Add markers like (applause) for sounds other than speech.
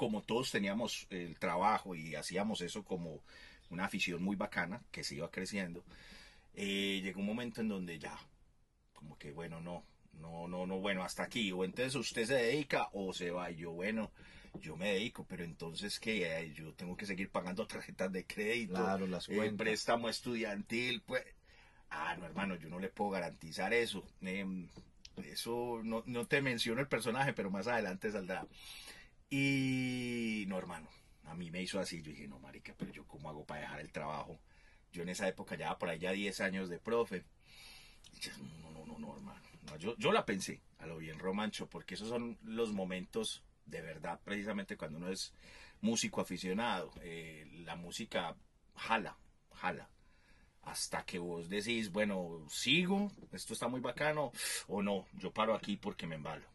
como todos teníamos el trabajo y hacíamos eso como una afición muy bacana que se iba creciendo, eh, llegó un momento en donde ya, como que bueno, no, no, no, no, bueno, hasta aquí, o entonces usted se dedica o se va, y yo, bueno, yo me dedico, pero entonces que yo tengo que seguir pagando (laughs) tarjetas de crédito, Claro, las eh, préstamo estudiantil, pues, ah, no, hermano, yo no le puedo garantizar eso, Em, eso no, no te menciono el personaje, pero más adelante saldrá. Y no, hermano, a mí me hizo así, yo dije, no, marica, pero yo cómo hago para dejar el trabajo. Yo en esa época ya por ya 10 años de profe. Y no, no, no, no, hermano. No, yo, yo la pensé a lo bien romancho, porque esos son los momentos de verdad, precisamente cuando uno es músico aficionado. Eh, la música jala, jala. Hasta que vos decís, bueno, sigo, esto está muy bacano, o no, yo paro aquí porque me embalo.